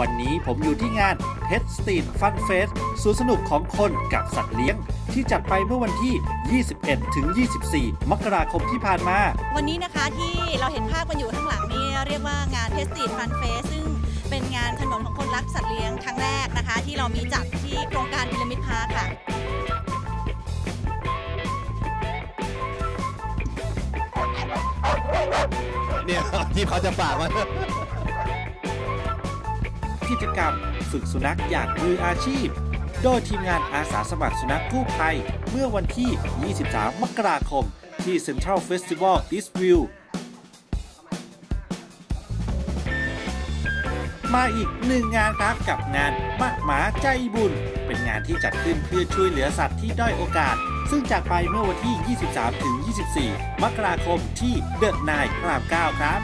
วันนี้ผมอยู่ที่งาน Pet Street Fun Fest สวนสนุกของคนกับสัตว์เลี้ยง ที่จัดไปเมื่อวันที่ 21 ถึง 24 มกราคมที่ผ่านมา วันนี้นะคะที่เราเห็นภาพกันอยู่ข้างหลังนี่เรียกว่างาน Pet Street Fun Fest ซึ่งเป็นงานถนนของคนรักสัตว์เลี้ยงครั้งแรกนะคะ ที่เรามีจัดที่โครงการพิรามิดพาร์คค่ะเนี่ยที่เขาจะฝากมา กิจกรรม ฝึกสุนัขอย่างมืออาชีพ โดยทีมงานอาสาสมัครสุนัขกู้ภัย เมื่อวันที่ 23 มกราคม ที่ Central Festival Eastview มาอีกหนึ่งงานครับกับงานมะหมาใจบุญ เป็นงานที่จัดขึ้นเพื่อช่วยเหลือสัตว์ที่ด้อยโอกาส ซึ่งจากไปเมื่อวันที่ 23 ถึง 24 มกราคมที่เดอะนายพราม9ครับ